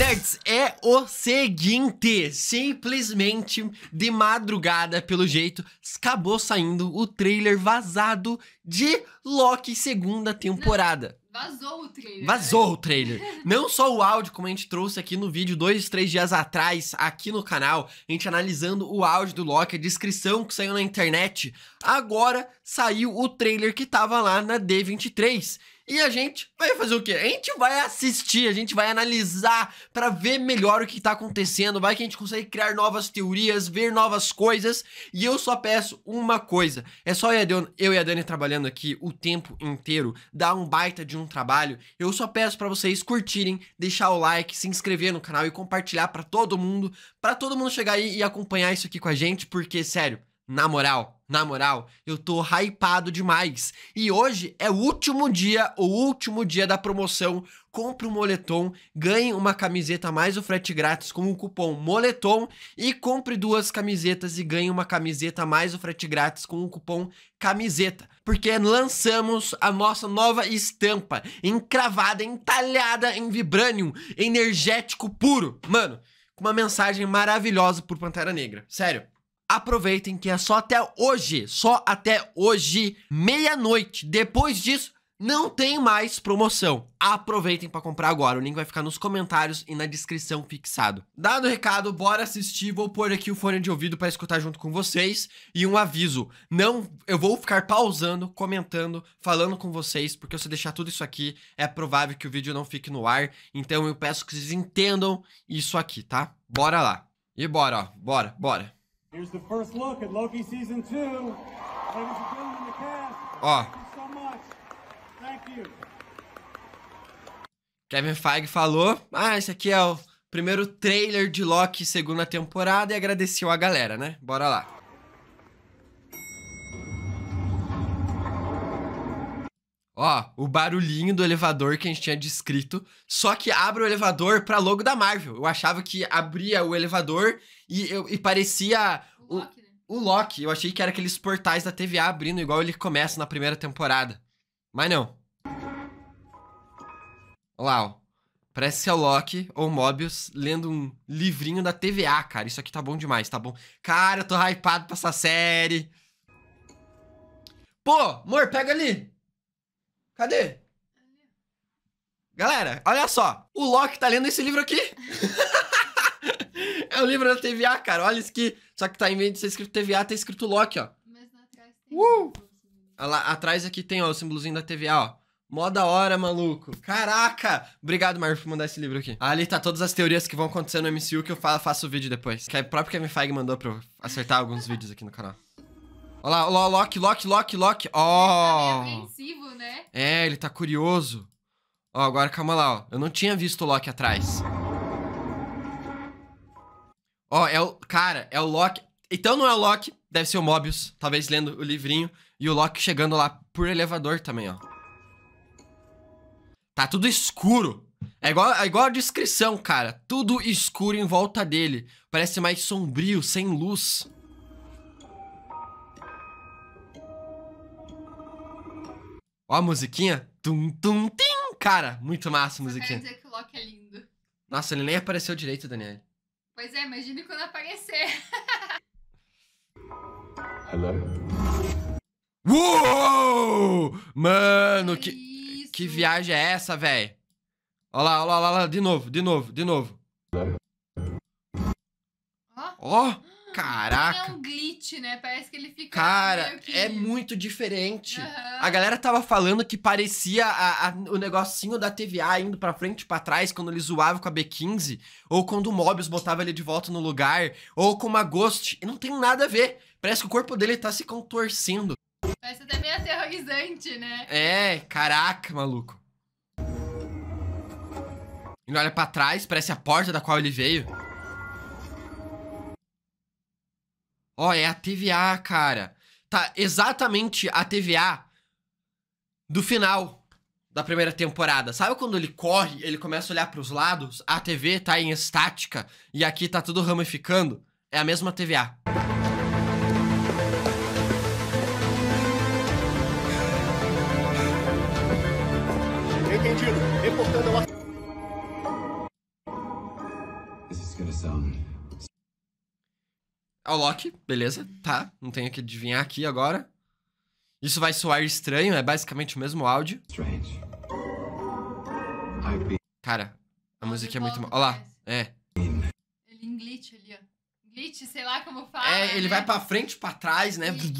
Nerds, é o seguinte, simplesmente de madrugada, pelo jeito, acabou saindo o trailer vazado de Loki segunda temporada. Vazou o trailer. Vazou o trailer. Não só o áudio, como a gente trouxe aqui no vídeo dois, três dias atrás, aqui no canal, a gente analisando o áudio do Loki, a descrição que saiu na internet. Agora saiu o trailer que tava lá na D23. E a gente vai fazer o quê? A gente vai assistir, a gente vai analisar para ver melhor o que tá acontecendo, vai que a gente consegue criar novas teorias, ver novas coisas. E eu só peço uma coisa: é só eu e a Dani trabalhando aqui o tempo inteiro, dar um baita de um trabalho. Eu só peço para vocês curtirem, deixar o like, se inscrever no canal e compartilhar para todo mundo, para todo mundo chegar aí e acompanhar isso aqui com a gente, porque sério, na moral, na moral, eu tô hypado demais. E hoje é o último dia, o último dia da promoção. Compre um moletom, ganhe uma camiseta mais o frete grátis com o cupom moletom e compre duas camisetas e ganhe uma camiseta mais o frete grátis com o cupom camiseta. Porque lançamos a nossa nova estampa, encravada, entalhada em vibranium, energético puro. Mano, com uma mensagem maravilhosa por Pantera Negra. Sério aproveitem que é só até hoje, só até hoje, meia-noite. Depois disso, não tem mais promoção. Aproveitem para comprar agora. O link vai ficar nos comentários e na descrição fixado. Dado o recado, bora assistir. Vou pôr aqui o fone de ouvido para escutar junto com vocês e um aviso. Não, eu vou ficar pausando, comentando, falando com vocês, porque se eu deixar tudo isso aqui, é provável que o vídeo não fique no ar. Então eu peço que vocês entendam isso aqui, tá? Bora lá. E bora, ó. Bora, bora. Here's the first look at Loki season 2. Ladies and gentlemen, the cast. Ó. Thank you so much. Thank you. Kevin Feige falou: "Ah, esse aqui é o primeiro trailer de Loki segunda temporada" e agradeceu a galera, né? Bora lá. Ó, o barulhinho do elevador que a gente tinha descrito, só que abre o elevador pra logo da Marvel. Eu achava que abria o elevador e, eu, e parecia o, o, Loki, né? o Loki. Eu achei que era aqueles portais da TVA abrindo, igual ele começa na primeira temporada. Mas não. Olha lá, ó. Parece ser o Loki ou Mobius lendo um livrinho da TVA, cara. Isso aqui tá bom demais, tá bom? Cara, eu tô hypado pra essa série. Pô, amor, pega ali. Cadê? Galera, olha só. O Loki tá lendo esse livro aqui. é o livro da TVA, cara. Olha isso aqui. Só que tá em vez de ser escrito TVA, tá escrito Loki, ó. Mas atrás tem. Uh! Lá, atrás aqui tem, ó, o símbolozinho da TVA, ó. Mó da hora, maluco. Caraca! Obrigado, Marvel, por mandar esse livro aqui. Ali tá todas as teorias que vão acontecer no MCU que eu faço o vídeo depois. Que é o próprio Kevin Feige mandou pra eu acertar alguns vídeos aqui no canal. Olha lá, olha lá, Loki, Loki, Loki, Loki. Ó. Oh. Tá né? É, ele tá curioso. Ó, agora calma lá, ó. Eu não tinha visto o Loki atrás. Ó, é o. Cara, é o Loki. Então não é o Loki, deve ser o Mobius, talvez lendo o livrinho. E o Loki chegando lá por elevador também, ó. Tá tudo escuro. É igual, é igual a descrição, cara. Tudo escuro em volta dele. Parece mais sombrio, sem luz. Ó a musiquinha. Tum, tum, tim. Cara, muito massa a musiquinha. Quer dizer que o Loki é lindo. Nossa, ele nem apareceu direito, Daniel. Pois é, imagine quando aparecer. Hello. Uou! Mano, que, que, que viagem é essa, velho? Olha lá, olha lá, olha lá, de novo, de novo, de novo. Ó. Ó. Caraca. É um glitch, né? Parece que ele fica. Cara, que... é muito diferente. Uhum. A galera tava falando que parecia a, a, o negocinho da TVA indo pra frente e pra trás quando ele zoava com a B15. Ou quando o Mobius botava ele de volta no lugar. Ou com uma Ghost. E não tem nada a ver. Parece que o corpo dele tá se contorcendo. Parece até meio aterrorizante, né? É, caraca, maluco. Ele olha pra trás, parece a porta da qual ele veio. Ó, oh, é a TVA, cara. Tá exatamente a TVA do final da primeira temporada. Sabe quando ele corre, ele começa a olhar para os lados, a TV tá em estática e aqui tá tudo ramificando? É a mesma TVA. Entendido. Reportando a... gonna sound É o Loki, beleza, tá. Não tenho que adivinhar aqui agora. Isso vai soar estranho, é basicamente o mesmo áudio. Cara, a música é muito. Olha lá, é. Ele em glitch ali, ó. Glitch, sei lá como fala. É, ele né? vai pra frente, pra trás, né? Time.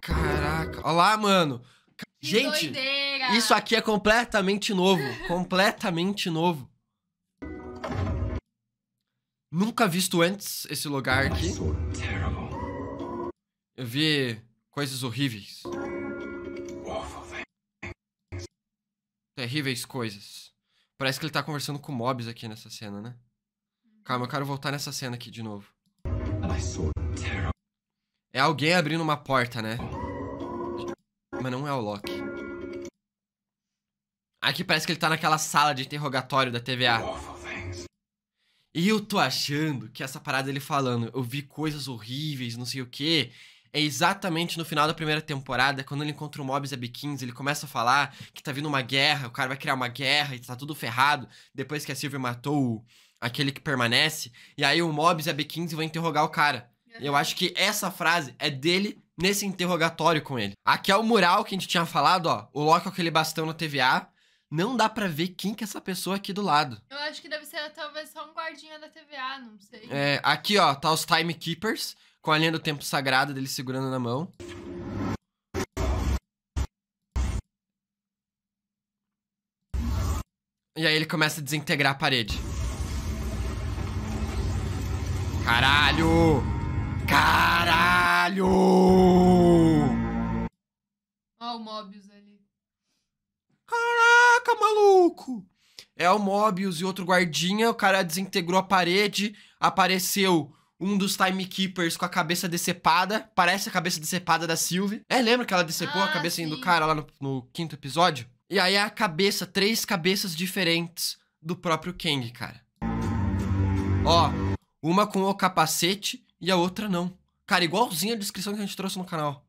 Caraca, olha lá, mano. Que Gente, doideira! isso aqui é completamente novo. completamente novo. Nunca visto antes esse lugar aqui. Eu vi coisas horríveis. Terríveis coisas. Parece que ele tá conversando com mobs aqui nessa cena, né? Calma, eu quero voltar nessa cena aqui de novo. É alguém abrindo uma porta, né? Mas não é o Loki. Aqui parece que ele tá naquela sala de interrogatório da TVA. E eu tô achando que essa parada dele falando, eu vi coisas horríveis, não sei o que, é exatamente no final da primeira temporada, quando ele encontra o Mobius AB15, ele começa a falar que tá vindo uma guerra, o cara vai criar uma guerra e tá tudo ferrado, depois que a Sylvie matou aquele que permanece, e aí o Mobius AB15 vai interrogar o cara. Eu acho que essa frase é dele nesse interrogatório com ele. Aqui é o mural que a gente tinha falado, ó, o Loki com aquele bastão na TVA. Não dá pra ver quem que é essa pessoa aqui do lado. Eu acho que deve ser talvez só um guardinha da TVA, não sei. É, aqui, ó, tá os Timekeepers, com a linha do tempo sagrado dele segurando na mão. E aí ele começa a desintegrar a parede. Caralho! Caralho! Ó o Mobius. Caraca, maluco! É o Mobius e outro guardinha, o cara desintegrou a parede, apareceu um dos Timekeepers com a cabeça decepada, parece a cabeça decepada da Sylvie. É, lembra que ela decepou a Ah, cabeça do cara lá no, no quinto episódio? E aí a cabeça, três cabeças diferentes do próprio Kang, cara. Ó, uma com o capacete e a outra não. Cara, igualzinho a descrição que a gente trouxe no canal.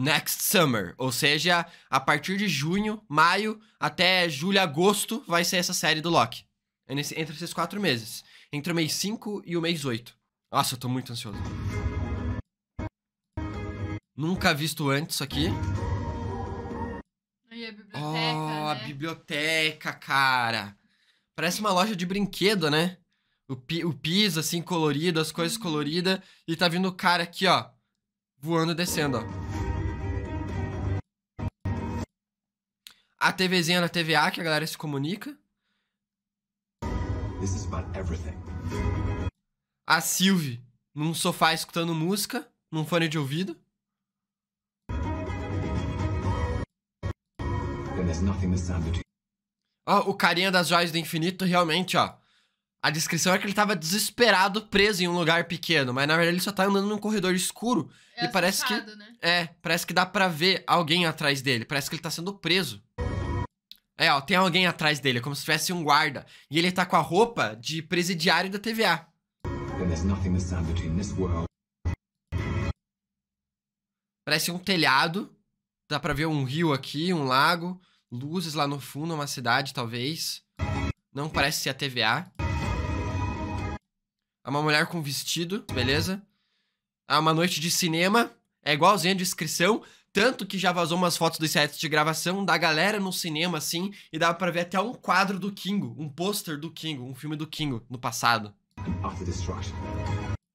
Next Summer, ou seja, a partir de junho, maio até julho, agosto vai ser essa série do Loki. É nesse- entre esses quatro meses. Entre o mês 5 e o mês 8. Nossa, eu tô muito ansioso. Nunca visto antes isso aqui. E a biblioteca, Oh, a né? biblioteca, cara. Parece uma loja de brinquedo, né? O, pi o piso, assim, colorido, as coisas coloridas. E tá vindo o cara aqui, ó. Voando e descendo, ó. A TVzinha na TVA, que a galera se comunica. This is about everything. A Sylvie num sofá escutando música, num fone de ouvido. Ó, o carinha das joias do infinito, realmente, ó. A descrição é que ele tava desesperado, preso em um lugar pequeno, mas na verdade ele só tá andando num corredor escuro. É e parece que- Né? É, parece que dá pra ver alguém atrás dele. Parece que ele tá sendo preso. É, ó, tem alguém atrás dele, como se tivesse um guarda. E ele tá com a roupa de presidiário da TVA. Parece um telhado. Dá pra ver um rio aqui, um lago. Luzes lá no fundo, uma cidade, talvez. Não parece ser a TVA. É uma mulher com vestido, beleza? É uma noite de cinema. É igualzinha a descrição. Tanto que já vazou umas fotos dos sets de gravação da galera no cinema, assim. E dá pra ver até um quadro do Kingo. Um pôster do Kingo. Um filme do Kingo no passado. destruction.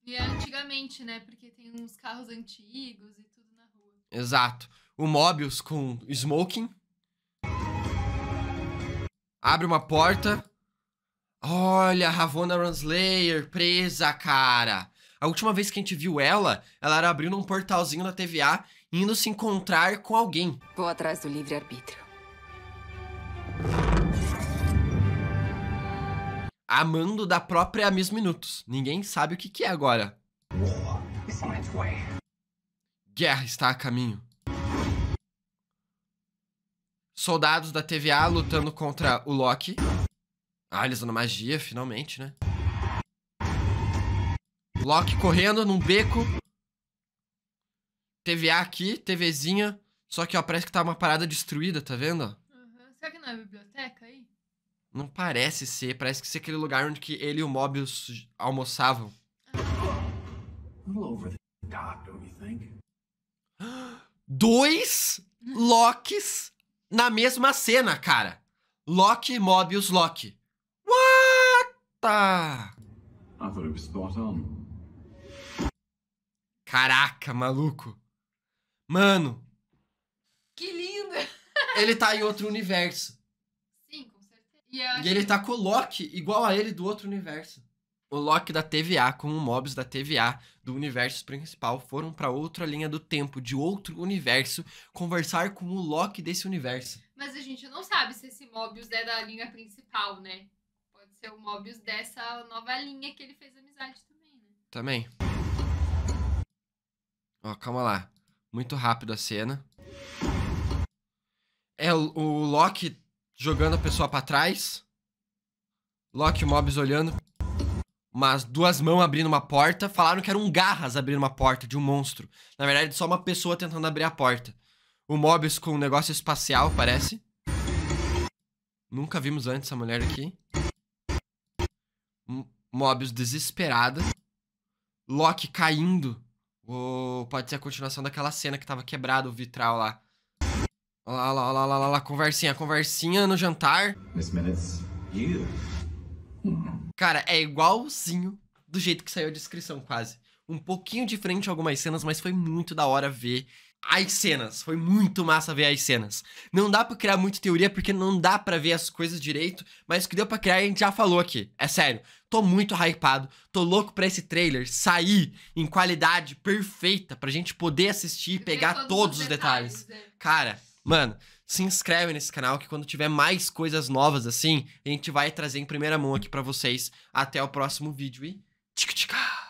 E é antigamente, né? Porque tem uns carros antigos e tudo na rua. Exato. O Mobius com smoking. Abre uma porta. Olha, a Ravonna Runslayer presa, cara. A última vez que a gente viu ela, ela era abrindo um portalzinho na TVA, indo se encontrar com alguém. Vou atrás do livre-arbítrio. Amando da própria Miss Minutos. Ninguém sabe o que, que é agora. Guerra está a caminho. Soldados da TVA lutando contra o Loki. Ah, eles usando magia, finalmente, né? Loki correndo num beco. TVA aqui, TVzinha, Só que, ó, parece que tá uma parada destruída, tá vendo? Uhum. Será que não é biblioteca aí? Não parece ser, parece que ser aquele lugar onde que ele e o Mobius almoçavam. Dois Locks na mesma cena, cara. Loki, Mobius, Loki. What? the- I thought it was spot on. Caraca, maluco. Mano, Que lindo! ele tá em outro universo. Sim, com certeza. E, E ele tá com o Loki igual a ele do outro universo. O Loki da TVA com o Mobius da TVA do universo principal foram pra outra linha do tempo de outro universo conversar com o Loki desse universo. Mas a gente não sabe se esse Mobius é da linha principal, né? Pode ser o Mobius dessa nova linha que ele fez amizade também, né? Também. Ó, calma lá. Muito rápido a cena. É o, Loki jogando a pessoa pra trás. Loki e o Mobius olhando. Umas duas mãos abrindo uma porta. Falaram que era um garras abrindo uma porta de um monstro. Na verdade, só uma pessoa tentando abrir a porta. O Mobius com um negócio espacial, parece. Nunca vimos antes essa mulher aqui. M- Mobius desesperada. Loki caindo. Ou pode ser a continuação daquela cena que tava quebrado o vitral lá. Olha lá, olha lá, olha lá, olha lá, olha lá, conversinha, conversinha no jantar. Miss Minutes, you. Cara, é igualzinho do jeito que saiu a descrição, quase. Um pouquinho diferente em algumas cenas, mas foi muito da hora ver as cenas. Foi muito massa ver as cenas. Não dá pra criar muita teoria, porque não dá pra ver as coisas direito, mas o que deu pra criar a gente já falou aqui. É sério, tô muito hypado, tô louco pra esse trailer sair em qualidade perfeita pra gente poder assistir e pegar todos os detalhes. né? Cara, mano, se inscreve nesse canal que quando tiver mais coisas novas assim, a gente vai trazer em primeira mão aqui pra vocês. Até o próximo vídeo e tica tica.